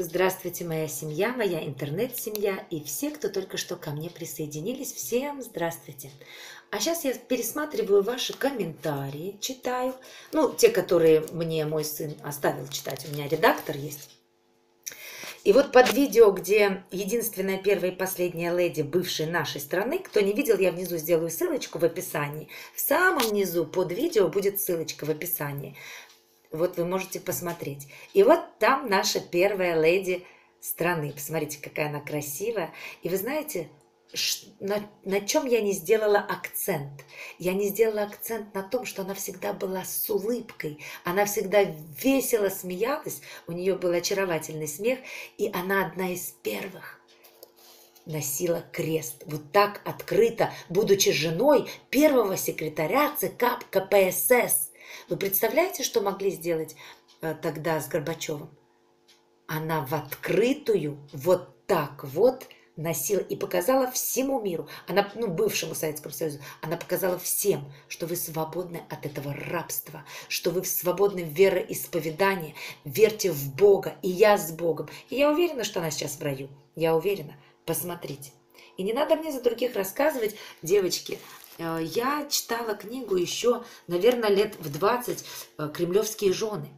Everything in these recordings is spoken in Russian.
Здравствуйте, моя семья, моя интернет-семья и все, кто только что ко мне присоединились. Всем здравствуйте. А сейчас я пересматриваю ваши комментарии, читаю. Ну, те, которые мне мой сын оставил читать. У меня редактор есть. И вот под видео, где единственная первая и последняя леди бывшей нашей страны, кто не видел, я внизу сделаю ссылочку в описании. В самом низу под видео будет ссылочка в описании. Вот вы можете посмотреть. И вот там наша первая леди страны. Посмотрите, какая она красивая. И вы знаете, на, на чем я не сделала акцент? Я не сделала акцент на том, что она всегда была с улыбкой, она всегда весело смеялась, у нее был очаровательный смех, и она одна из первых носила крест. Вот так открыто, будучи женой первого секретаря ЦК КПСС. Вы представляете, что могли сделать э, тогда с Горбачевым? Она в открытую вот так вот носила и показала всему миру, она, ну, бывшему Советскому Союзу, она показала всем, что вы свободны от этого рабства, что вы свободны в вероисповедании, верьте в Бога, и я с Богом. И я уверена, что она сейчас в раю. Я уверена. Посмотрите. И не надо мне за других рассказывать, девочки, я читала книгу еще, наверное, лет в 20 э, «Кремлевские жены».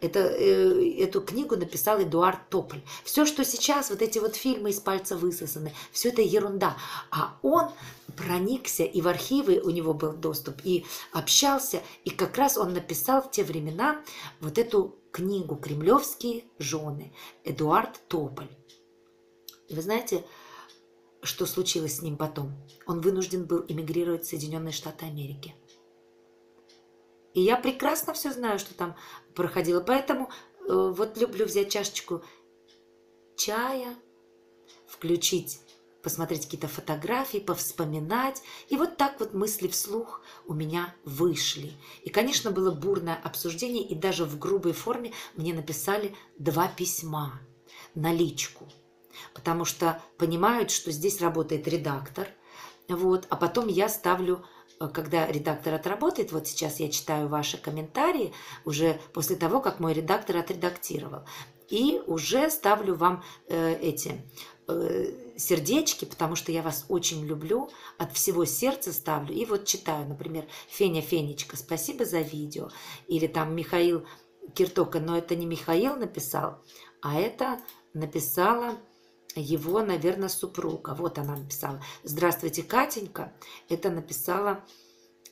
Это, э, эту книгу написал Эдуард Тополь. Все, что сейчас, вот эти вот фильмы из пальца высосаны, все это ерунда. А он проникся, и в архивы у него был доступ, и общался, и как раз он написал в те времена вот эту книгу «Кремлевские жены» Эдуард Тополь. Вы знаете, что случилось с ним потом. Он вынужден был эмигрировать в Соединенные Штаты Америки. И я прекрасно все знаю, что там проходило. Поэтому э, вот люблю взять чашечку чая, включить, посмотреть какие-то фотографии, повспоминать. И вот так вот мысли вслух у меня вышли. И, конечно, было бурное обсуждение, и даже в грубой форме мне написали два письма на личку – потому что понимают, что здесь работает редактор, вот, а потом я ставлю э, когда редактор отработает, вот сейчас я читаю ваши комментарии уже после того, как мой редактор отредактировал. И уже ставлю вам э, эти э, сердечки, потому что я вас очень люблю, от всего сердца ставлю. И вот читаю, например, Феня Фенечка, спасибо за видео. Или там Михаил Киртока, но это не Михаил написал, а это написала его, наверное, супруга. Вот она написала. Здравствуйте, Катенька. Это написала,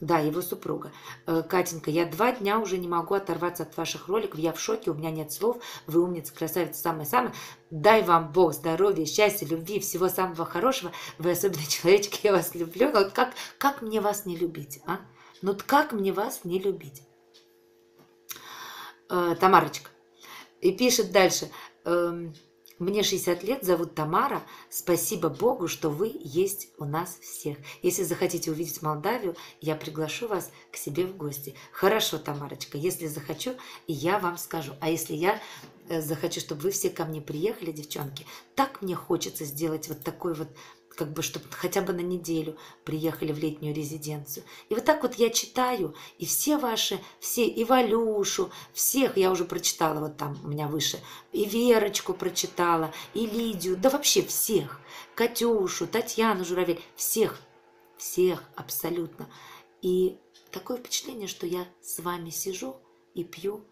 да, его супруга. «Э, Катенька, я два дня уже не могу оторваться от ваших роликов. Я в шоке, у меня нет слов. Вы умница, красавица, самая-самая. Дай вам Бог здоровья, счастья, любви, всего самого хорошего. Вы особенный человечек, я вас люблю. Но как, как мне вас не любить, а? Ну как мне вас не любить? Э, Тамарочка. И пишет дальше. Мне 60 лет, зовут Тамара. Спасибо Богу, что вы есть у нас всех. Если захотите увидеть Молдавию, я приглашу вас к себе в гости. Хорошо, Тамарочка, если захочу, я вам скажу. А если я э, захочу, чтобы вы все ко мне приехали, девчонки, так мне хочется сделать вот такой вот как бы, чтобы хотя бы на неделю приехали в летнюю резиденцию. И вот так вот я читаю, и все ваши, все, и Валюшу, всех я уже прочитала, вот там у меня выше, и Верочку прочитала, и Лидию, да вообще всех, Катюшу, Татьяну Журавель, всех, всех абсолютно. И такое впечатление, что я с вами сижу и пью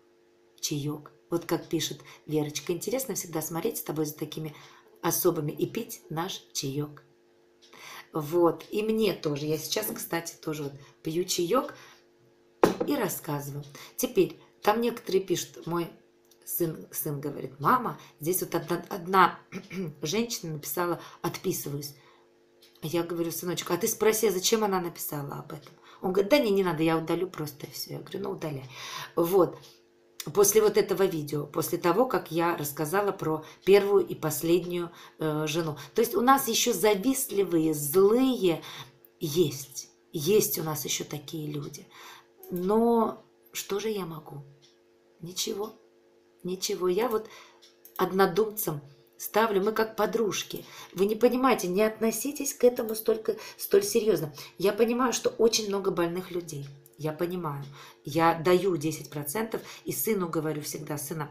чаек. Вот как пишет Верочка. Интересно всегда смотреть с тобой за такими особыми и пить наш чаек. Вот, и мне тоже. Я сейчас, кстати, тоже вот пью чаек и рассказываю. Теперь, там некоторые пишут, мой сын, сын говорит, мама, здесь вот одна, одна женщина написала, отписываюсь. Я говорю, сыночек, а ты спроси, а зачем она написала об этом? Он говорит, да не, не надо, я удалю просто все. Я говорю, ну удаляй. Вот после вот этого видео, после того, как я рассказала про первую и последнюю э, жену. То есть у нас еще завистливые, злые есть. Есть у нас еще такие люди. Но что же я могу? Ничего. Ничего. Я вот однодумцам ставлю, мы как подружки. Вы не понимаете, не относитесь к этому столько, столь серьезно. Я понимаю, что очень много больных людей – я понимаю. Я даю 10% и сыну говорю всегда, сына,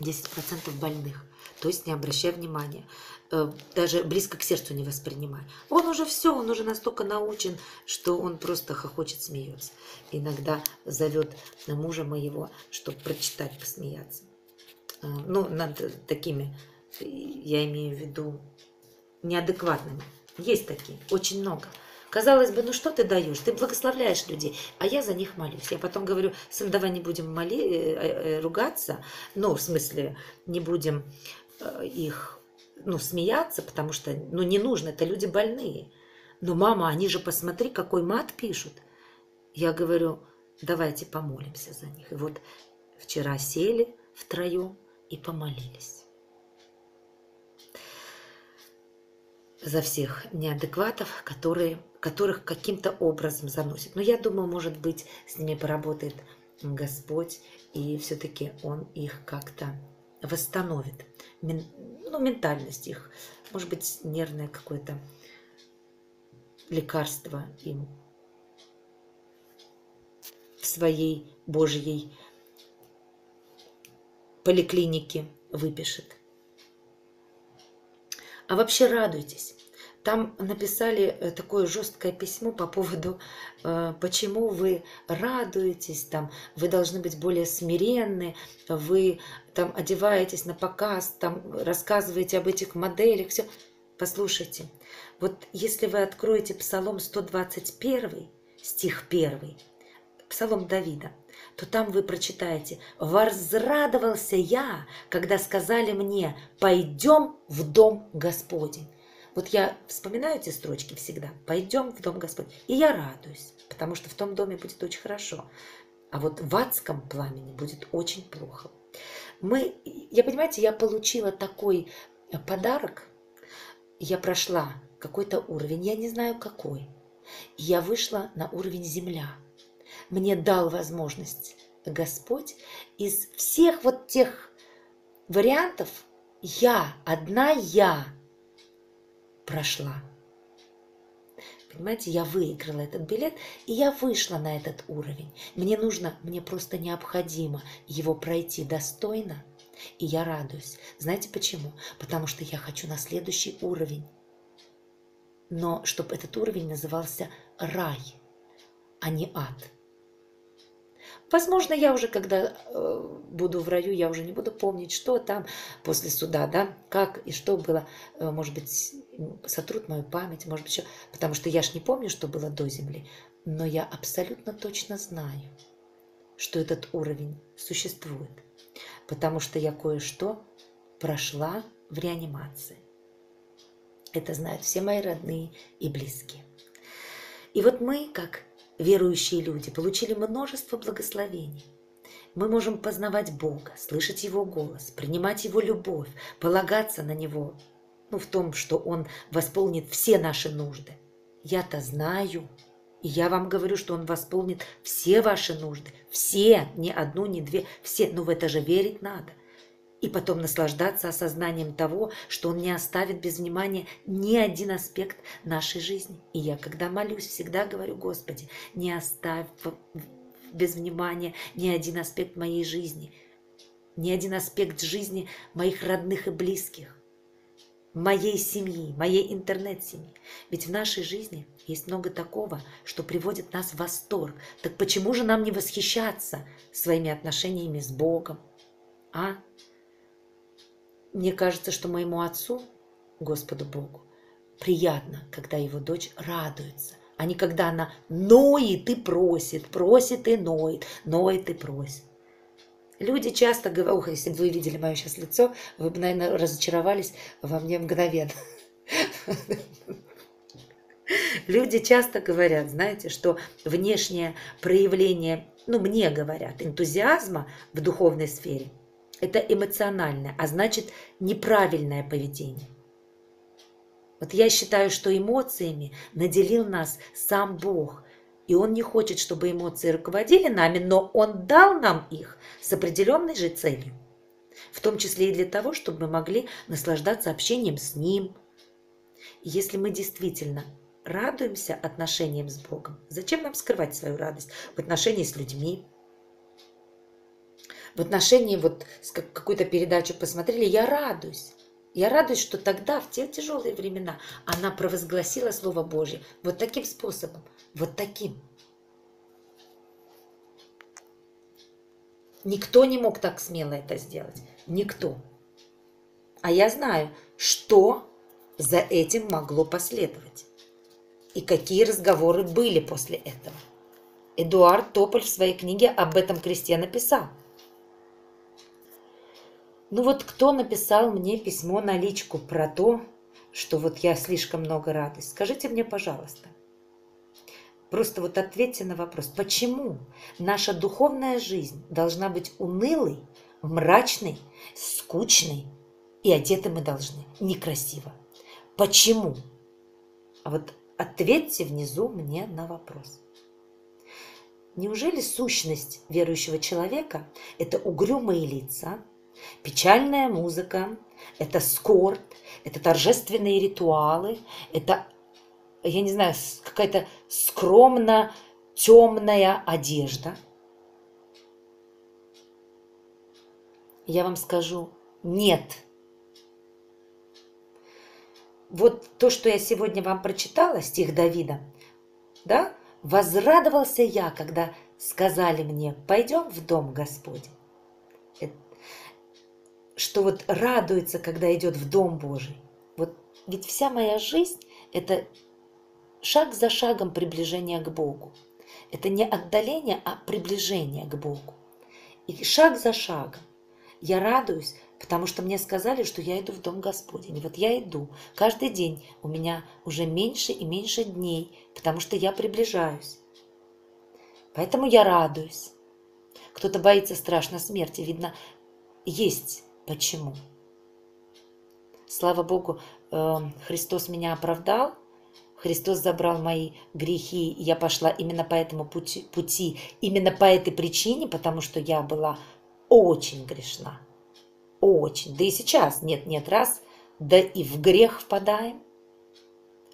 10% больных. То есть не обращай внимания. Э, даже близко к сердцу не воспринимай. Он уже все, он уже настолько научен, что он просто хохочет, смеется. Иногда зовет мужа моего, чтобы прочитать, посмеяться. Э, ну, над такими, я имею в виду, неадекватными. Есть такие, очень много. Казалось бы, ну что ты даешь? Ты благословляешь людей, а я за них молюсь. Я потом говорю, сын, давай не будем моли, э, э, ругаться, ну, в смысле, не будем э, их, ну, смеяться, потому что, ну, не нужно, это люди больные. Но, мама, они же, посмотри, какой мат пишут. Я говорю, давайте помолимся за них. И вот вчера сели втроем и помолились. За всех неадекватов, которые, которых каким-то образом заносит. Но я думаю, может быть, с ними поработает Господь, и все-таки Он их как-то восстановит. Мен, ну, ментальность их, может быть, нервное какое-то лекарство им в своей Божьей поликлинике выпишет. А вообще радуйтесь. Там написали э, такое жесткое письмо по поводу, э, почему вы радуетесь, там, вы должны быть более смиренны, вы там одеваетесь на показ, там рассказываете об этих моделях, все. Послушайте, вот если вы откроете Псалом 121, стих 1, Псалом Давида, то там вы прочитаете «Возрадовался я, когда сказали мне, пойдем в дом Господень». Вот я вспоминаю эти строчки всегда. «Пойдем в дом Господень». И я радуюсь, потому что в том доме будет очень хорошо. А вот в адском пламени будет очень плохо. Мы, я, понимаете, я получила такой подарок, я прошла какой-то уровень, я не знаю какой. Я вышла на уровень земля – мне дал возможность Господь из всех вот тех вариантов я, одна я прошла. Понимаете, я выиграла этот билет, и я вышла на этот уровень. Мне нужно, мне просто необходимо его пройти достойно, и я радуюсь. Знаете почему? Потому что я хочу на следующий уровень. Но чтобы этот уровень назывался рай, а не ад. Возможно, я уже, когда э, буду в раю, я уже не буду помнить, что там после суда, да, как и что было. Э, может быть, сотрут мою память, может быть, еще, потому что я ж не помню, что было до земли. Но я абсолютно точно знаю, что этот уровень существует, потому что я кое-что прошла в реанимации. Это знают все мои родные и близкие. И вот мы, как верующие люди получили множество благословений. Мы можем познавать Бога, слышать Его голос, принимать Его любовь, полагаться на Него, ну, в том, что Он восполнит все наши нужды. Я-то знаю, и я вам говорю, что Он восполнит все ваши нужды. Все, ни одну, ни две, все. Но в это же верить надо и потом наслаждаться осознанием того, что Он не оставит без внимания ни один аспект нашей жизни. И я, когда молюсь, всегда говорю, Господи, не оставь без внимания ни один аспект моей жизни, ни один аспект жизни моих родных и близких, моей семьи, моей интернет-семьи. Ведь в нашей жизни есть много такого, что приводит нас в восторг. Так почему же нам не восхищаться своими отношениями с Богом? А? Мне кажется, что моему отцу, Господу Богу, приятно, когда его дочь радуется, а не когда она ноет и просит, просит и ноет, ноет и просит. Люди часто говорят, ох, если бы вы видели мое сейчас лицо, вы бы, наверное, разочаровались во мне мгновенно. Люди часто говорят, знаете, что внешнее проявление, ну, мне говорят, энтузиазма в духовной сфере это эмоциональное, а значит неправильное поведение. Вот я считаю, что эмоциями наделил нас сам Бог. И Он не хочет, чтобы эмоции руководили нами, но Он дал нам их с определенной же целью. В том числе и для того, чтобы мы могли наслаждаться общением с Ним. Если мы действительно радуемся отношениям с Богом, зачем нам скрывать свою радость в отношении с людьми, в отношении вот какую-то передачу посмотрели, я радуюсь. Я радуюсь, что тогда, в те тяжелые времена, она провозгласила Слово Божье вот таким способом, вот таким. Никто не мог так смело это сделать. Никто. А я знаю, что за этим могло последовать. И какие разговоры были после этого. Эдуард Тополь в своей книге об этом кресте написал. Ну вот кто написал мне письмо на личку про то, что вот я слишком много радуюсь? Скажите мне, пожалуйста. Просто вот ответьте на вопрос, почему наша духовная жизнь должна быть унылой, мрачной, скучной, и одеты мы должны некрасиво? Почему? А вот ответьте внизу мне на вопрос. Неужели сущность верующего человека – это угрюмые лица, печальная музыка, это скорбь, это торжественные ритуалы, это, я не знаю, какая-то скромно темная одежда? Я вам скажу – нет. Вот то, что я сегодня вам прочитала, стих Давида, да, Возрадовался я, когда сказали мне, пойдем в дом Господень. Что вот радуется, когда идет в дом Божий. Вот ведь вся моя жизнь – это шаг за шагом приближение к Богу. Это не отдаление, а приближение к Богу. И шаг за шагом я радуюсь, потому что мне сказали, что я иду в Дом Господень. Вот я иду. Каждый день у меня уже меньше и меньше дней, потому что я приближаюсь. Поэтому я радуюсь. Кто-то боится страшно смерти. Видно, есть почему. Слава Богу, эм, Христос меня оправдал, Христос забрал мои грехи, и я пошла именно по этому пути, пути, именно по этой причине, потому что я была очень грешна. Очень. Да и сейчас нет-нет раз, да и в грех впадаем.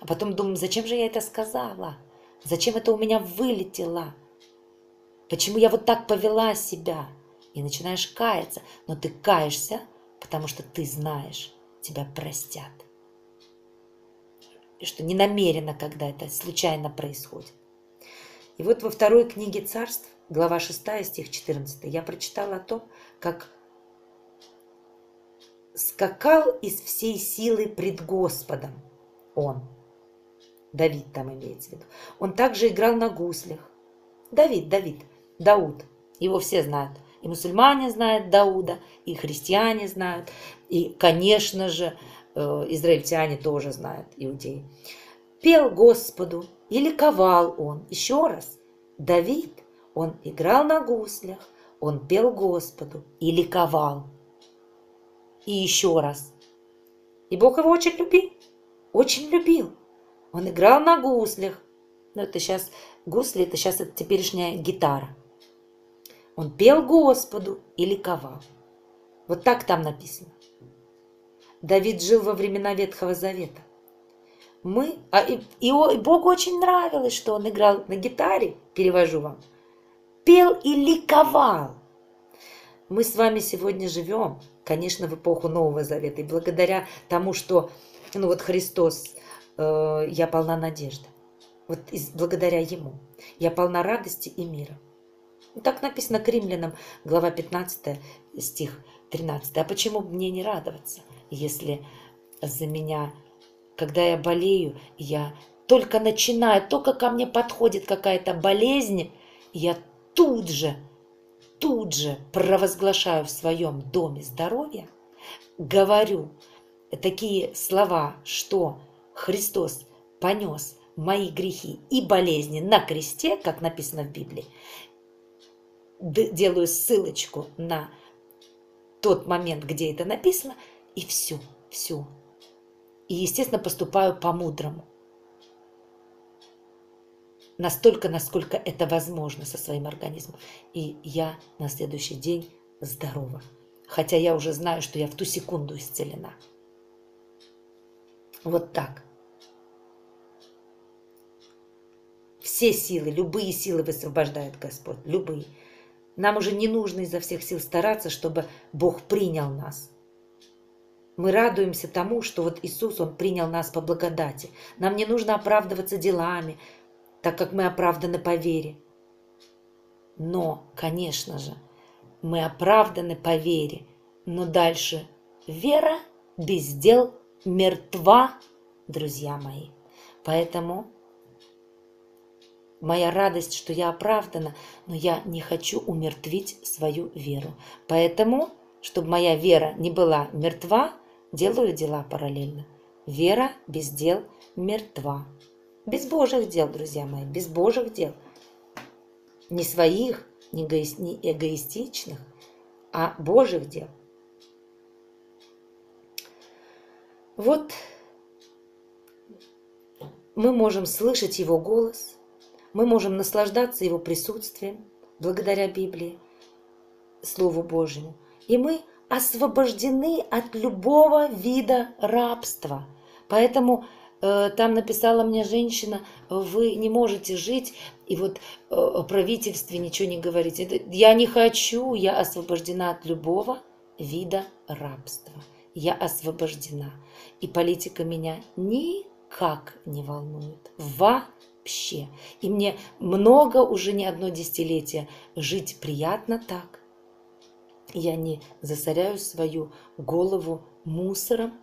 А потом думаем, зачем же я это сказала? Зачем это у меня вылетело? Почему я вот так повела себя? И начинаешь каяться. Но ты каешься, потому что ты знаешь, тебя простят. И что не намеренно, когда это случайно происходит. И вот во второй книге царств, глава 6, стих 14, я прочитала о том, как скакал из всей силы пред Господом он. Давид там имеется в виду. Он также играл на гуслях. Давид, Давид, Дауд. Его все знают. И мусульмане знают Дауда, и христиане знают, и, конечно же, э, израильтяне тоже знают, иудеи. Пел Господу и ликовал он. Еще раз, Давид, он играл на гуслях, он пел Господу и ликовал и еще раз. И Бог его очень любил, очень любил. Он играл на гуслях. Ну, это сейчас гусли, это сейчас это теперешняя гитара. Он пел Господу и ликовал. Вот так там написано. Давид жил во времена Ветхого Завета. Мы, а, и, и, Богу очень нравилось, что он играл на гитаре, перевожу вам, пел и ликовал. Мы с вами сегодня живем конечно, в эпоху Нового Завета. И благодаря тому, что ну вот Христос, э, я полна надежды. Вот из, благодаря Ему я полна радости и мира. Ну, так написано к римлянам, глава 15, стих 13. А почему мне не радоваться, если за меня, когда я болею, я только начинаю, только ко мне подходит какая-то болезнь, я тут же тут же провозглашаю в своем доме здоровья, говорю такие слова, что Христос понес мои грехи и болезни на кресте, как написано в Библии, делаю ссылочку на тот момент, где это написано, и все, все. И, естественно, поступаю по-мудрому настолько, насколько это возможно со своим организмом. И я на следующий день здорова. Хотя я уже знаю, что я в ту секунду исцелена. Вот так. Все силы, любые силы высвобождает Господь, любые. Нам уже не нужно изо всех сил стараться, чтобы Бог принял нас. Мы радуемся тому, что вот Иисус, Он принял нас по благодати. Нам не нужно оправдываться делами, так как мы оправданы по вере. Но, конечно же, мы оправданы по вере, но дальше вера без дел мертва, друзья мои. Поэтому моя радость, что я оправдана, но я не хочу умертвить свою веру. Поэтому, чтобы моя вера не была мертва, делаю дела параллельно. Вера без дел мертва. Без Божьих дел, друзья мои, без Божьих дел. Не своих, не эгоистичных, а Божьих дел. Вот мы можем слышать Его голос, мы можем наслаждаться Его присутствием благодаря Библии, Слову Божьему. И мы освобождены от любого вида рабства. Поэтому э, там написала мне женщина, вы не можете жить, и вот э, о правительстве ничего не говорите. Я не хочу, я освобождена от любого вида рабства. Я освобождена. И политика меня ни как не волнует. Вообще. И мне много, уже не одно десятилетие, жить приятно так. Я не засоряю свою голову мусором.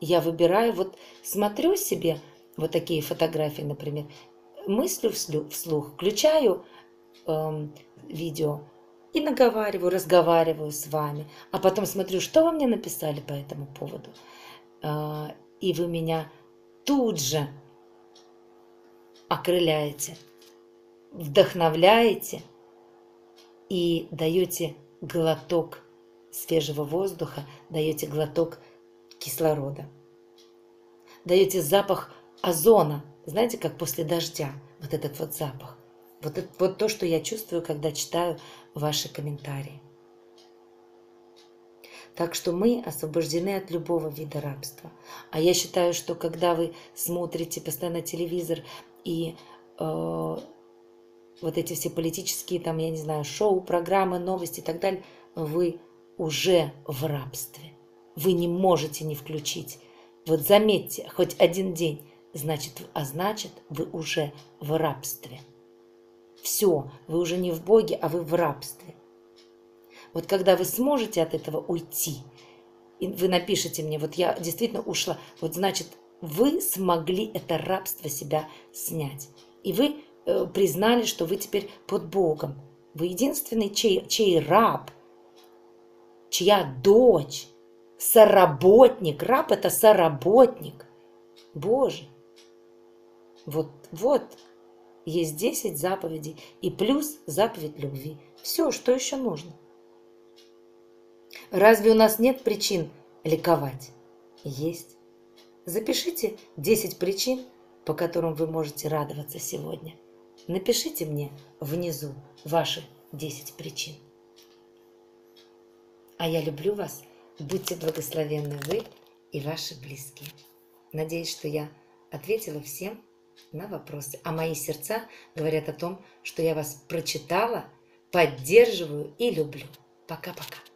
Я выбираю, вот смотрю себе вот такие фотографии, например, мыслю вслух, включаю эм, видео и наговариваю, разговариваю с вами, а потом смотрю, что вы мне написали по этому поводу. Э, и вы меня тут же окрыляете, вдохновляете и даете глоток свежего воздуха, даете глоток кислорода, даете запах озона, знаете, как после дождя, вот этот вот запах. Вот, это, вот то, что я чувствую, когда читаю ваши комментарии. Так что мы освобождены от любого вида рабства. А я считаю, что когда вы смотрите постоянно телевизор и э, вот эти все политические, там, я не знаю, шоу, программы, новости и так далее, вы уже в рабстве. Вы не можете не включить. Вот заметьте, хоть один день, значит, а значит, вы уже в рабстве. Все, вы уже не в Боге, а вы в рабстве. Вот когда вы сможете от этого уйти, и вы напишите мне, вот я действительно ушла, вот значит, вы смогли это рабство себя снять. И вы э, признали, что вы теперь под Богом. Вы единственный, чей, чей раб, чья дочь, соработник. Раб – это соработник. Боже. Вот, вот, есть 10 заповедей и плюс заповедь любви. Все, что еще нужно – Разве у нас нет причин ликовать? Есть. Запишите 10 причин, по которым вы можете радоваться сегодня. Напишите мне внизу ваши 10 причин. А я люблю вас. Будьте благословенны вы и ваши близкие. Надеюсь, что я ответила всем на вопросы. А мои сердца говорят о том, что я вас прочитала, поддерживаю и люблю. Пока-пока.